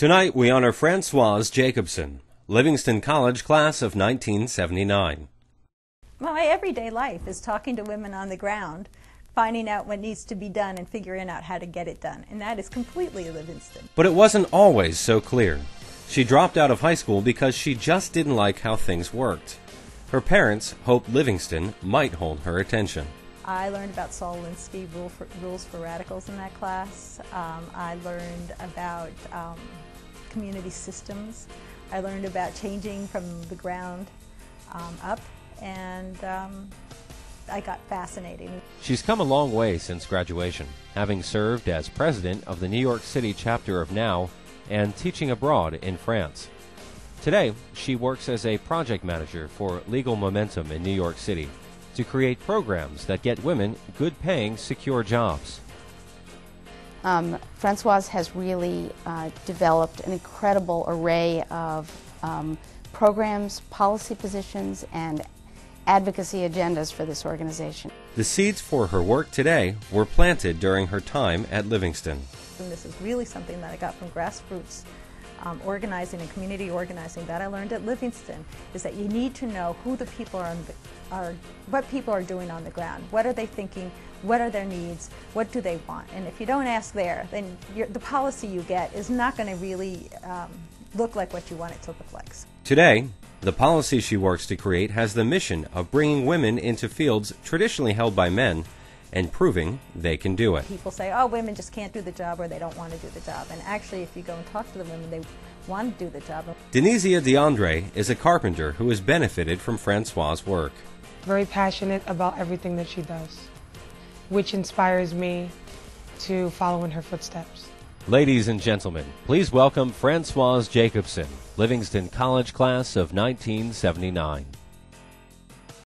Tonight we honor Francoise Jacobsohn, Livingston College class of 1979. My everyday life is talking to women on the ground, finding out what needs to be done and figuring out how to get it done. And that is completely Livingston. But it wasn't always so clear. She dropped out of high school because she just didn't like how things worked. Her parents hoped Livingston might hold her attention. I learned about Saul Alinsky, rule for, Rules for Radicals in that class. Um, I learned about um, community systems. I learned about changing from the ground um, up, and um, I got fascinated. She's come a long way since graduation, having served as president of the New York City chapter of NOW and teaching abroad in France. Today, she works as a project manager for Legal Momentum in New York City to create programs that get women good paying, secure jobs. Um, Francoise has really uh, developed an incredible array of um, programs, policy positions, and advocacy agendas for this organization. The seeds for her work today were planted during her time at Livingston. And this is really something that I got from grassroots um, organizing and community organizing that I learned at Livingston is that you need to know who the people are, the, are what people are doing on the ground. What are they thinking? What are their needs? What do they want? And if you don't ask there, then the policy you get is not going to really um, look like what you want it to look like. Today, the policy she works to create has the mission of bringing women into fields traditionally held by men and proving they can do it. People say, oh, women just can't do the job or they don't want to do the job. And actually, if you go and talk to the women, they want to do the job. Denisia DeAndre is a carpenter who has benefited from Francois' work. Very passionate about everything that she does, which inspires me to follow in her footsteps. Ladies and gentlemen, please welcome Francoise Jacobsohn, Livingston College class of 1979.